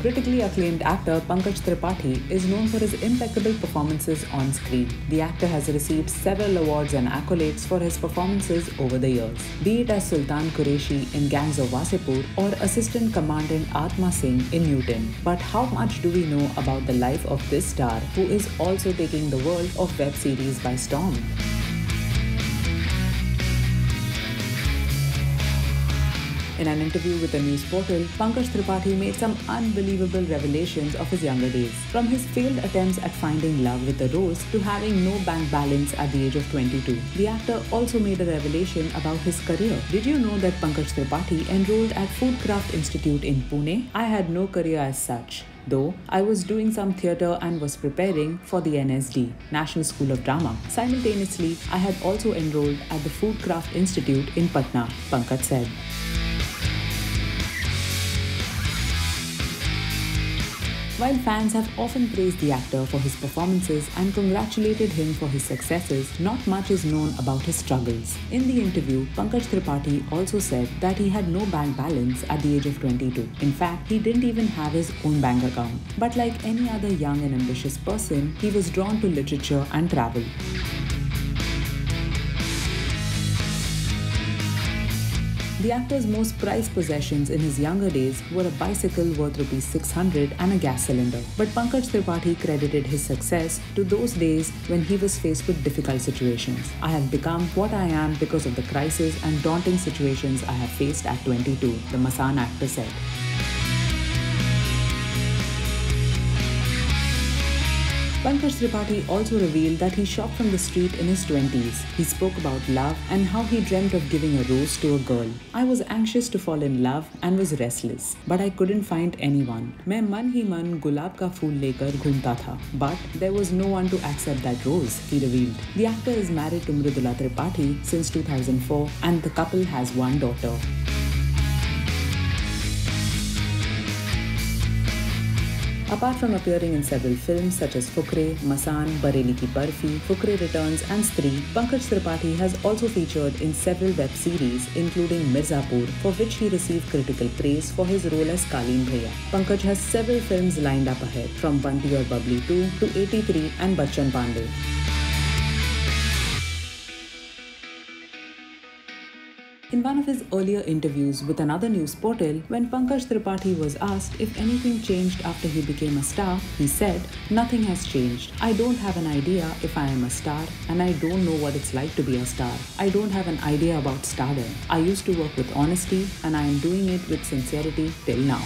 Critically acclaimed actor Pankaj Tripathi is known for his impeccable performances on screen. The actor has received several awards and accolades for his performances over the years, be it as Sultan Qureshi in Gangs of Wasseypur or Assistant Commandant Atma Singh in Newton. But how much do we know about the life of this star who is also taking the world of web series by storm? In an interview with a news portal, Pankaj Tripathi made some unbelievable revelations of his younger days. From his failed attempts at finding love with a rose to having no bank balance at the age of 22. The actor also made a revelation about his career. Did you know that Pankaj Tripathi enrolled at Foodcraft Institute in Pune? I had no career as such though I was doing some theatre and was preparing for the NSD, National School of Drama. Simultaneously, I had also enrolled at the Foodcraft Institute in Patna, Pankaj said. While fans have often praised the actor for his performances and congratulated him for his successes, not much is known about his struggles. In the interview, Pankaj Tripathi also said that he had no bank balance at the age of 22. In fact, he didn't even have his own bank account. But like any other young and ambitious person, he was drawn to literature and travel. The actor's most prized possessions in his younger days were a bicycle worth rupees 600 and a gas cylinder. But Pankaj Tripathi credited his success to those days when he was faced with difficult situations. I have become what I am because of the crisis and daunting situations I have faced at 22, the Masan actor said. Pankaj Tripathi also revealed that he shopped from the street in his 20s. He spoke about love and how he dreamt of giving a rose to a girl. I was anxious to fall in love and was restless, but I couldn't find anyone. मैं मन ही मन गुलाब का फूल लेकर घूमता था, but there was no one to accept that rose, he revealed. The actor is married to Mridula Tripathi since 2004 and the couple has one daughter. Apart from appearing in several films such as Fukrey, Masan, Bareilly Ki Barfi, Fukrey Returns and Stree, Pankaj Tripathi has also featured in several web series including Mirzapur for which he received critical praise for his role as Kaleen Bhaiya. Pankaj has several films lined up ahead from Bunty Aur Bubbly 2 to 83 and Bachchan Pandey. In one of his earlier interviews with another news portal, when Pankaj Tripathi was asked if anything changed after he became a star, he said, Nothing has changed. I don't have an idea if I am a star, and I don't know what it's like to be a star. I don't have an idea about stardom. I used to work with honesty, and I am doing it with sincerity till now.